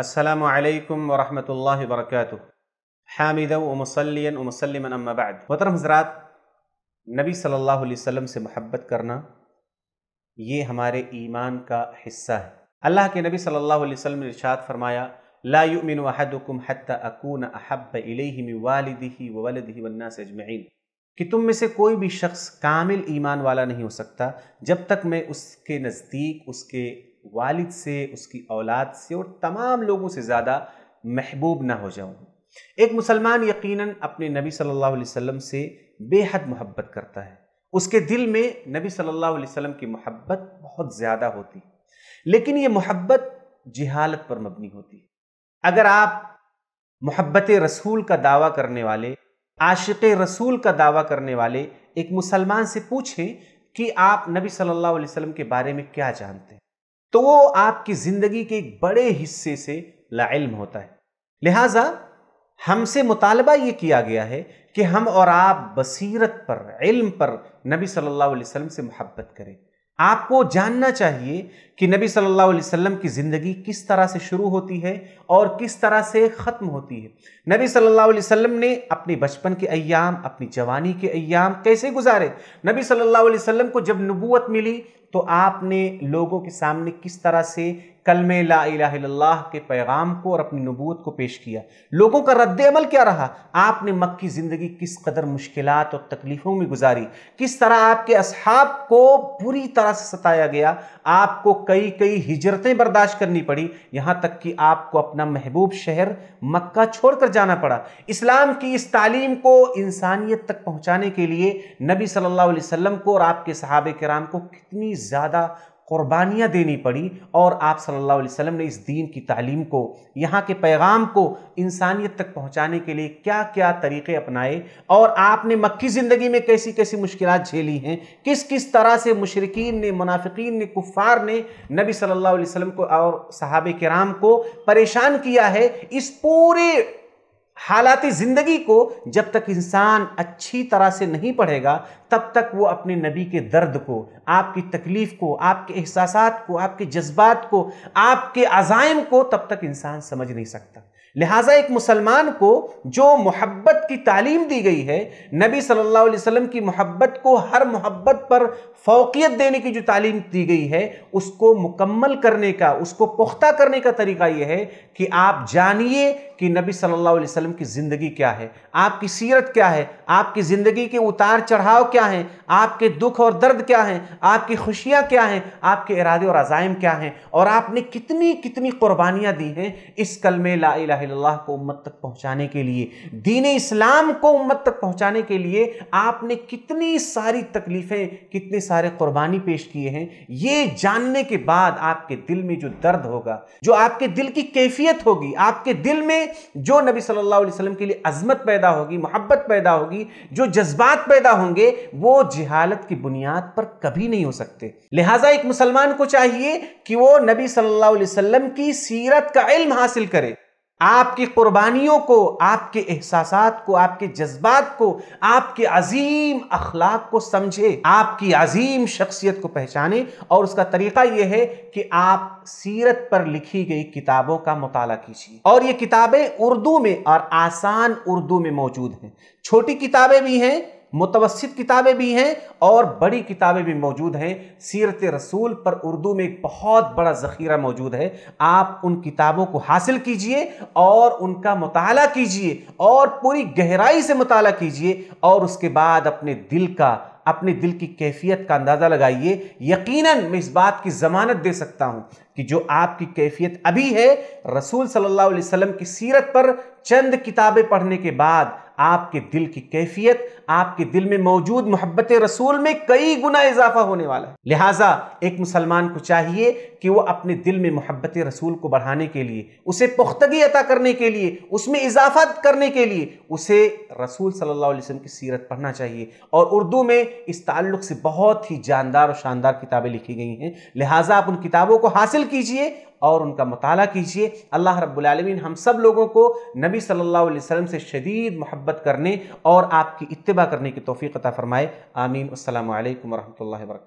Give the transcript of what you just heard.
असलकम वरहमल वरक हामिद वमसलियन वमसलमन अम्माबाद मोहतरम हजरात नबी सल्लल्लाहु अलैहि वसल्लम से मोहब्बत करना, ये हमारे ईमान का हिस्सा है। अल्लाह के नबी सल्लल्लाहु अलैहि वसल्लम ने इरशाद फरमाया, ला युमिन अहदुकुम हत्ता अकून अहब्ब इलैहि मिन वालिदिही व वलदिही वन्नास अजमईन. कि तुम में से कोई भी शख्स कामिल ईमान वाला नहीं हो सकता, जब तक मैं उसके नज़दीक, उसके वालिद से, उसकी औलाद से और तमाम लोगों से ज़्यादा महबूब ना हो जाऊँ। एक मुसलमान यकीनन अपने नबी सल्लल्लाहु अलैहि वसल्लम से बेहद मोहब्बत करता है। उसके दिल में नबी सल्लल्लाहु अलैहि वसल्लम की मोहब्बत बहुत ज़्यादा होती लेकिन ये मोहब्बत जिहालत पर मबनी होती अगर आप मोहब्बत रसूल का दावा करने वाले, आशिक रसूल का दावा करने वाले एक मुसलमान से पूछें कि आप नबी सल्लल्लाहु अलैहि वसल्लम के बारे में क्या जानते हैं? तो वो आपकी ज़िंदगी के एक बड़े हिस्से से लाइल्म होता है। लिहाजा हमसे मुतालबा ये किया गया है कि हम और आप बसीरत पर, इल्म पर नबी सल्लल्लाहु अलैहि वसल्लम से मोहब्बत करें। आपको जानना चाहिए कि नबी सल्लल्लाहु अलैहि वसल्लम की ज़िंदगी किस तरह से शुरू होती है और किस तरह से ख़त्म होती है। नबी सल्लल्लाहु अलैहि वसल्लम ने अपने बचपन के अयाम अपनी जवानी के अयाम कैसे गुजारे? नबी सल्लल्लाहु अलैहि वसल्लम को जब नबूवत मिली तो आपने लोगों के सामने किस तरह से कलम ला के पैगाम को और अपनी नबूत को पेश किया? लोगों का रद्द अमल क्या रहा? आपने मक्की ज़िंदगी किस कदर मुश्किल और तकलीफ़ों में गुजारी? किस तरह आपके असहाब को बुरी तरह से सताया गया? आपको कई कई हिजरतें बर्दाश्त करनी पड़ी। यहाँ तक कि आपको अपना महबूब शहर मक्का छोड़कर जाना पड़ा। इस्लाम की इस तालीम को इंसानियत तक पहुँचाने के लिए नबी सल्लल्लाहु अलैहि वसल्लम को और आपके सहाब कराम को कितनी ज़्यादा कुर्बानियाँ देनी पड़ी और आप सल्लल्लाहु अलैहि वसल्लम ने इस दीन की तालीम को, यहाँ के पैगाम को इंसानियत तक पहुँचाने के लिए क्या क्या तरीक़े अपनाए और आपने मक्की ज़िंदगी में कैसी कैसी मुश्किल झेली हैं? किस किस तरह से मुशरकिन ने, मुनाफिकीन ने, कुफ़ार ने नबी सल्लल्लाहु अलैहि वसल्लम को और सहाब कराम को परेशान किया है? इस पूरे हालात ज़िंदगी को जब तक इंसान अच्छी तरह से नहीं पढ़ेगा, तब तक वो अपने नबी के दर्द को, आपकी तकलीफ़ को, आपके एहसास को, आपके जज्बात को, आपके अजायम को तब तक इंसान समझ नहीं सकता। लिहाजा एक मुसलमान को जो मोहब्बत की तालीम दी गई है, नबी सल्लल्लाहु अलैहि वसल्लम की मोहब्बत को, हर मोहब्बत पर फ़ौकियत देने की जो तालीम दी गई है, उसको मुकम्मल करने का, उसको पुख्ता करने का तरीका यह है कि आप जानिए कि नबी सल्लल्लाहु अलैहि वसल्लम की ज़िंदगी क्या है, आपकी सीरत क्या है, आपकी ज़िंदगी के उतार चढ़ाव क्या हैं, आपके दुख और दर्द क्या हैं, आपकी खुशियाँ क्या हैं, आपके इरादे और अज़ाइम क्या हैं, और आपने कितनी कितनी कुर्बानियाँ दी हैं, इस कलम ला इलाहा को उम्मत तक पहुँचाने के लिए, दीन इस्लाम को उम्मत तक पहुँचाने के लिए आपने कितनी सारी तकलीफ़ें, कितने सारे कुर्बानी पेश किए हैं, ये जानने के बाद आपके दिल में जो दर्द होगा, जो आपके दिल की कैफियत होगी, आपके दिल में जो नबी सल्लल्लाहु अलैहि वसल्लम के लिए अजमत पैदा होगी, मोहब्बत पैदा होगी, जो जज्बात पैदा होंगे, वो जिहालत की बुनियाद पर कभी नहीं हो सकते। लिहाजा एक मुसलमान को चाहिए कि वो नबी सल्लल्लाहु अलैहि वसल्लम की सीरत का इल्म हासिल करे। आपकी कुर्बानियों को, आपके एहसास को, आपके जज्बात को, आपके अजीम अखलाक को समझे, आपकी अजीम शख्सियत को पहचाने और उसका तरीका यह है कि आप सीरत पर लिखी गई किताबों का मताल कीजिए। और ये किताबें उर्दू में और आसान उर्दू में मौजूद हैं। छोटी किताबें भी हैं मुतवसित किताबें भी हैं और बड़ी किताबें भी मौजूद हैं। सीरत रसूल पर उर्दू में एक बहुत बड़ा ज़ख़ीरा मौजूद है। आप उन किताबों को हासिल कीजिए और उनका मताल कीजिए और पूरी गहराई से मताल कीजिए और उसके बाद अपने दिल का अपने दिल की कैफियत का अंदाज़ा लगाइए। यकीनन मैं इस बात की ज़मानत दे सकता हूँ कि जो आपकी कैफियत अभी है, रसूल सल्लल्लाहु अलैहि वसल्लम की सीरत पर चंद किताबें पढ़ने के बाद आपके दिल की कैफियत, आपके दिल में मौजूद मोहब्बत रसूल में कई गुना इजाफा होने वाला है। लिहाजा एक मुसलमान को चाहिए कि वो अपने दिल में मोहब्बत रसूल को बढ़ाने के लिए, उसे पुख्तगी अता करने के लिए, उसमें इजाफा करने के लिए, उसे रसूल सल्लल्लाहु अलैहि वसल्लम की सीरत पढ़ना चाहिए। और उर्दू में इस ताल्लुक से बहुत ही जानदार और शानदार किताबें लिखी गई हैं। लिहाजा आप उन किताबों को हासिल कीजिए और उनका मताल कीजिए। अल्लाह रब्बुल हम सब लोगों को नबी सल्लल्लाहु अलैहि वसल्लम से शदीद मोहब्बत करने और आपकी इत्तबा करने की तोफ़ी अता फ़रमाए। आमीन। अल्लाम वरहमल वर्क